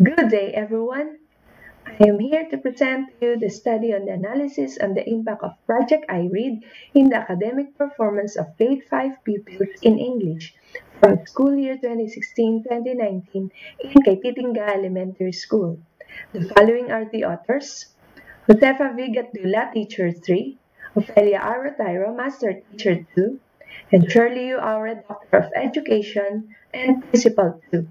Good day, everyone. I am here to present to you the study on the analysis on the impact of Project I Read in the academic performance of grade 5 pupils in English from school year 2016-2019 in Kaytitinga Elementary School. The following are the authors. Josefa V. Gatdula, Teacher 3, Ofelia R. Rotairo, Master Teacher 2, and Shirley U. Doctor of Education and Principal 2.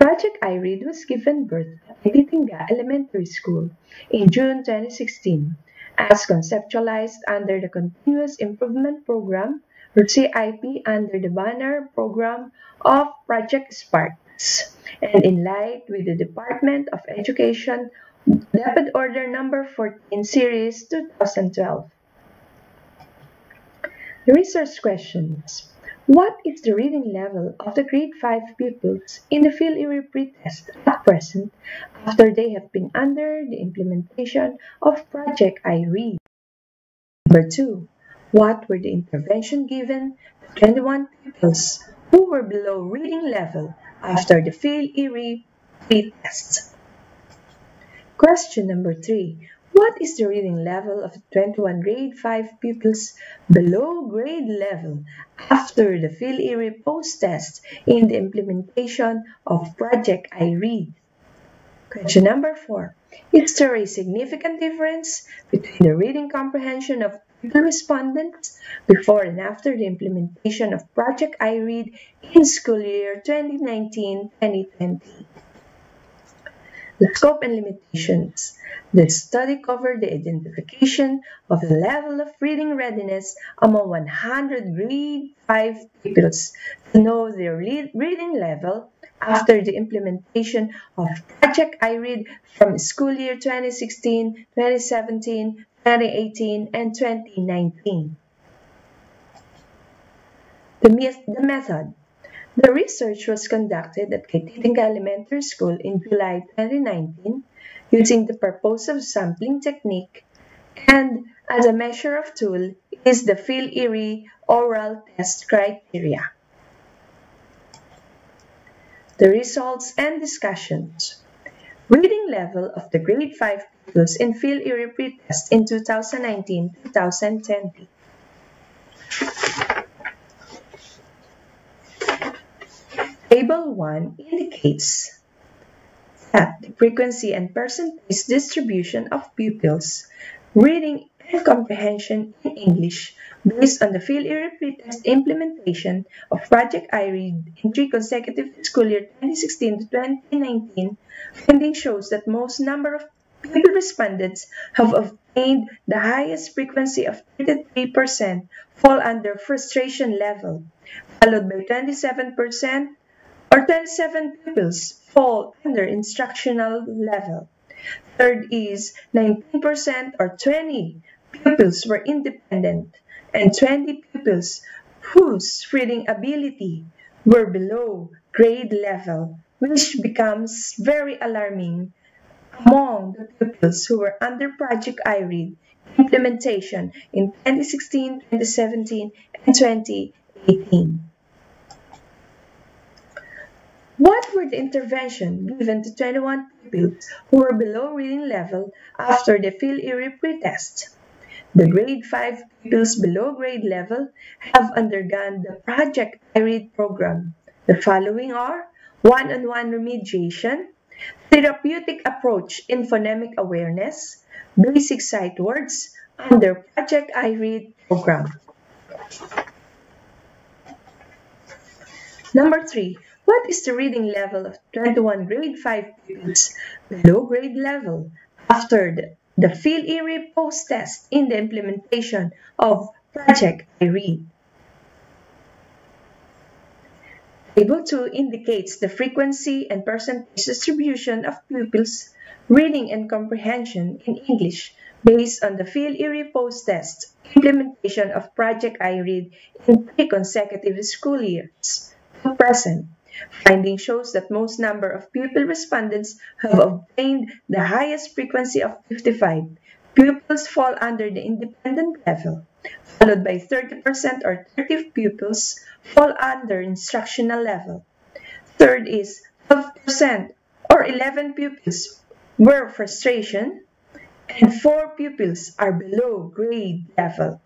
Project I Read was given birth at Kaytitinga Elementary School in June 2016 as conceptualized under the Continuous Improvement Program or CIP under the banner program of Project Sparks and in light with the Department of Education DepEd Order Number 14 Series 2012. The research questions. What is the reading level of the grade 5 pupils in the Phil-IRI pretest at present after they have been under the implementation of Project I Read? Number 2. What were the intervention given to 21 pupils who were below reading level after the Phil-IRI pretest? Question number 3. What is the reading level of 21 grade 5 pupils below grade level after the Phil-IRI post-test in the implementation of Project I Read? Question number 4. Is there a significant difference between the reading comprehension of respondents before and after the implementation of Project I Read in school year 2019-2020? The scope and limitations. The study covered the identification of the level of reading readiness among 100 grade 5 pupils to know their reading level after the implementation of Project I Read from school year 2016, 2017, 2018, and 2019. The, the method. The research was conducted at Kaytitinga Elementary School in July 2019 using the purposive sampling technique and as a measure of tool is the Phil-IRI oral test criteria. The results and discussions. Reading level of the grade 5 pupils in Phil-IRI pretest in 2019-2020. Table 1 indicates that the frequency and percentage distribution of pupils reading and comprehension in English based on the Phil-IRI pretest implementation of Project I Read in three consecutive school year 2016 to 2019, finding shows that most number of pupil respondents have obtained the highest frequency of 33% fall under frustration level, followed by 27% or 27 pupils fall under instructional level. Third is 19% or 20 pupils were independent and 20 pupils whose reading ability were below grade level, which becomes very alarming among the pupils who were under Project I Read implementation in 2016, 2017, and 2018. What were the intervention given to 21 pupils who were below reading level after the Phil-IRI pretest? The grade 5 pupils below grade level have undergone the Project I Read program. The following are one-on-one -on -one remediation, therapeutic approach in phonemic awareness, basic sight words under Project I Read program. Number 3. What is the reading level of 21 grade 5 pupils below grade level after the, the Phil-IRI post-test in the implementation of Project I Read? Table 2 indicates the frequency and percentage distribution of pupils' reading and comprehension in English based on the Phil-IRI post-test implementation of Project I Read in three consecutive school years to present. Finding shows that most number of pupil respondents have obtained the highest frequency of 55. Pupils fall under the independent level, followed by 30% or 30 pupils fall under instructional level. Third is 12% or 11 pupils were frustration, and 4 pupils are below grade level.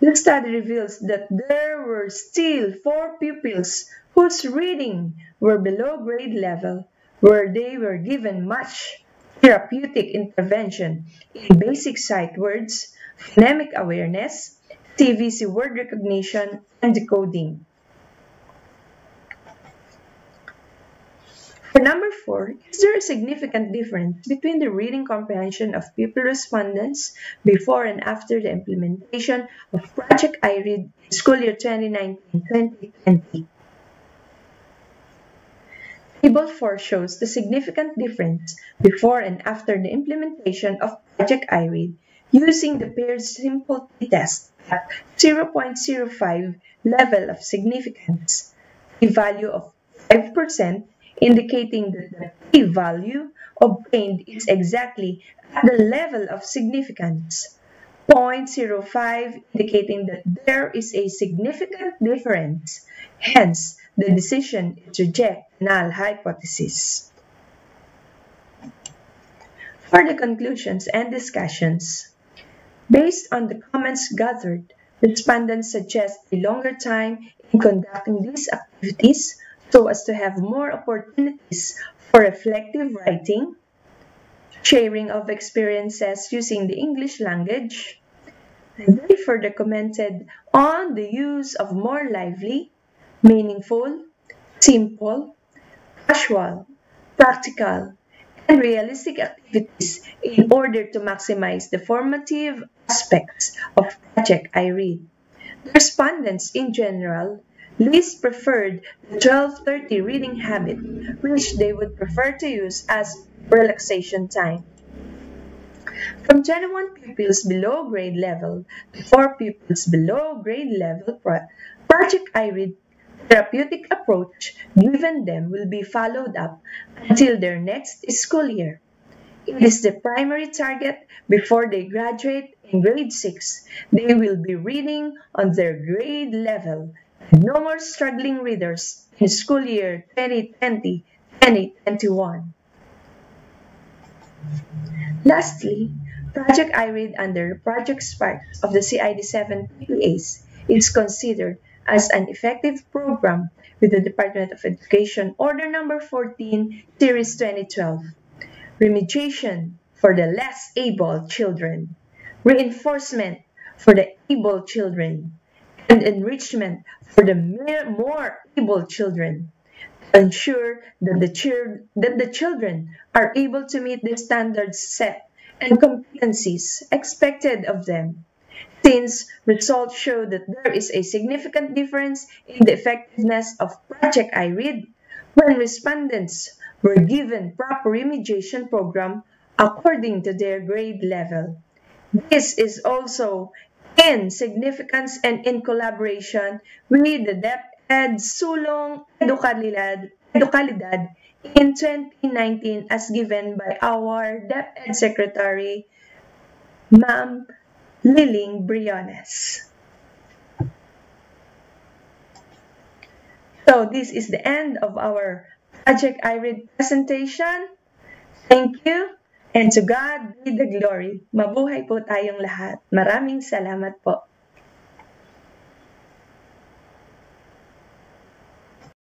The study reveals that there were still 4 pupils whose reading were below grade level where they were given much therapeutic intervention in basic sight words, phonemic awareness, CVC word recognition, and decoding. For number four, is there a significant difference between the reading comprehension of pupil respondents before and after the implementation of Project I Read in school year 2019-2020? Table 4 shows the significant difference before and after the implementation of Project I Read using the paired simple t-test at 0.05 level of significance, a value of 5% indicating that the p-value obtained is exactly at the level of significance. 0.05 indicating that there is a significant difference. Hence, the decision is to reject null hypothesis. For the conclusions and discussions, based on the comments gathered, respondents suggest a longer time in conducting these activities so as to have more opportunities for reflective writing, sharing of experiences using the English language, and they further commented on the use of more lively, meaningful, simple, casual, practical, and realistic activities in order to maximize the formative aspects of Project I Read. The respondents in general least preferred the 1230 reading habit, which they would prefer to use as relaxation time. From 21 pupils below grade level to 4 pupils below grade level, Project I Read therapeutic approach given them will be followed up until their next school year. It is the primary target before they graduate in grade 6. They will be reading on their grade level. No more struggling readers in school year 2020-2021. Lastly, Project I Read under Project Sparks of the CID7 PPAs is considered as an effective program with the Department of Education Order Number 14, Series 2012. Remediation for the less able children, reinforcement for the able children, and enrichment for the more able children ensure that the, that the children are able to meet the standards set and competencies expected of them since results show that there is a significant difference in the effectiveness of Project I Read when respondents were given proper remediation program according to their grade level. This is also in significance and in collaboration with the DepEd Sulong Edukalidad, Edukalidad in 2019 as given by our DepEd Secretary, Ma'am Liling Briones. So this is the end of our Project iRead presentation. Thank you and to God be the glory. Mabuhay po tayong lahat. Maraming salamat po.